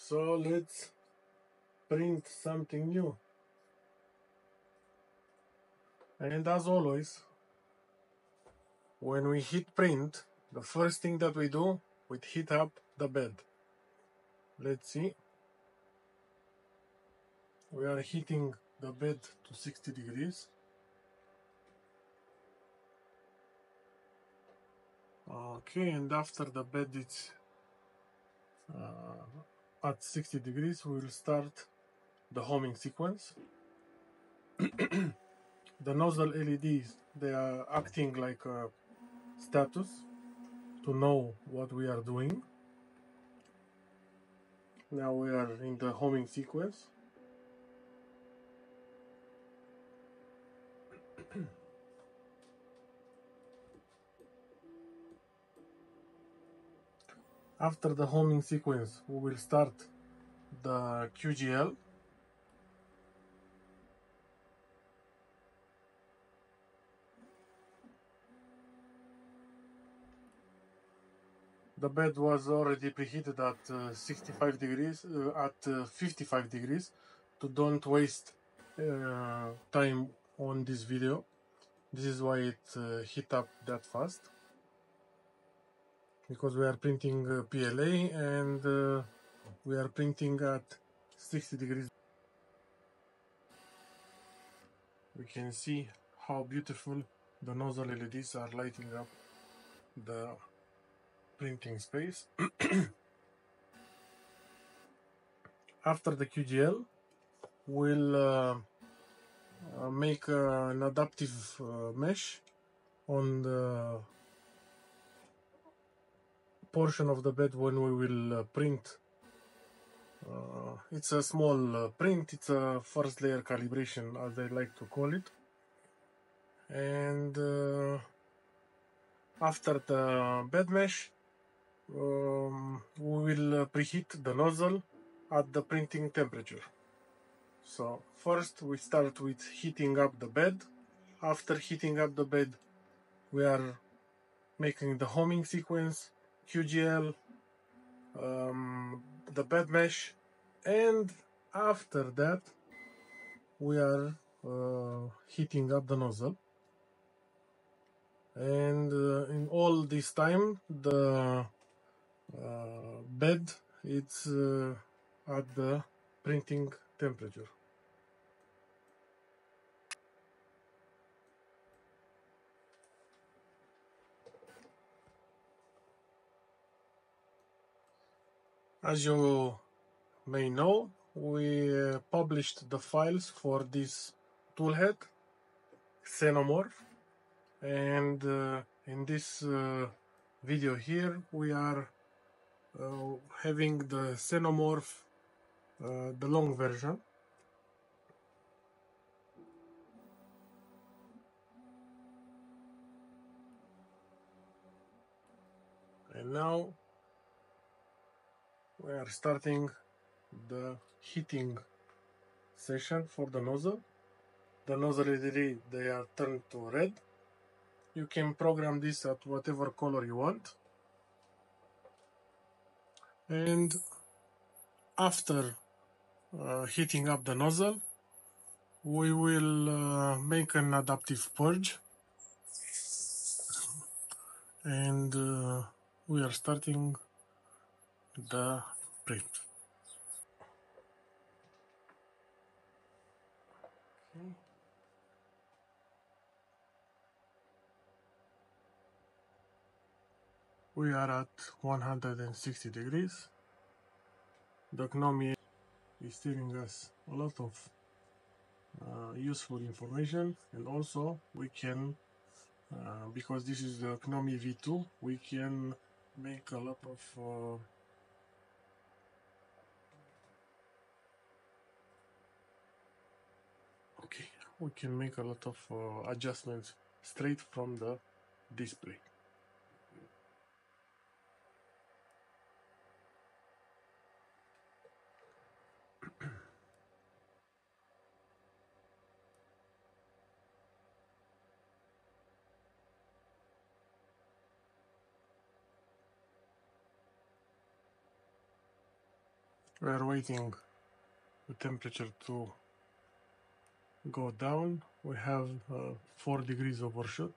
So let's print something new. And as always, when we hit print, the first thing that we do, we heat up the bed. Let's see. We are heating the bed to 60 degrees. Okay, and after the bed is uh, at 60 degrees, we will start the homing sequence. the nozzle LEDs, they are acting like a status to know what we are doing. Now we are in the homing sequence. After the homing sequence, we will start the QGL. The bed was already preheated at uh, 65 degrees, uh, at uh, 55 degrees, to don't waste uh, time on this video. This is why it uh, heat up that fast because we are printing uh, PLA and uh, we are printing at 60 degrees. We can see how beautiful the nozzle LEDs are lighting up the printing space. After the QGL, we'll uh, uh, make uh, an adaptive uh, mesh on the portion of the bed when we will uh, print. Uh, it's a small uh, print, it's a first layer calibration as I like to call it. And after the bed mesh, um, we will preheat the nozzle at the printing temperature. So first we start with heating up the bed. After heating up the bed, we are making the homing sequence QGL, um, the bed mesh, and after that we are uh, heating up the nozzle. And uh, in all this time, the uh, bed it's uh, at the printing temperature. As you may know, we published the files for this toolhead, Xenomorph, and uh, in this uh, video here we are uh, having the Xenomorph, uh, the long version. And now we are starting the heating session for the nozzle. The nozzle LED they are turned to red. You can program this at whatever color you want. And after uh, heating up the nozzle, we will uh, make an adaptive purge. And uh, we are starting the print. We are at 160 degrees. The KNOMI is telling us a lot of uh, useful information and also we can uh, because this is the KNOMI v2 we can make a lot of uh, we can make a lot of uh, adjustments straight from the display. we are waiting the temperature to go down. We have uh, 4 degrees overshoot.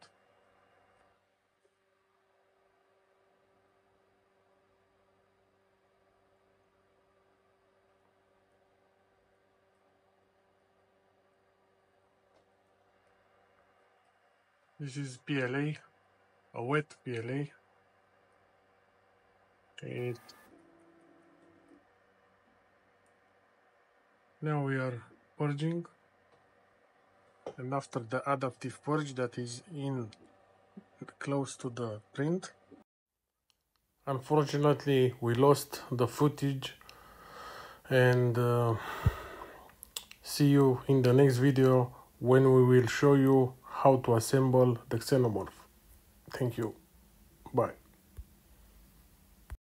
This is PLA, a wet PLA. It now we are purging and after the adaptive purge that is in close to the print unfortunately we lost the footage. And uh, see you in the next video when we will show you how to assemble the xenomorph. Thank you. Bye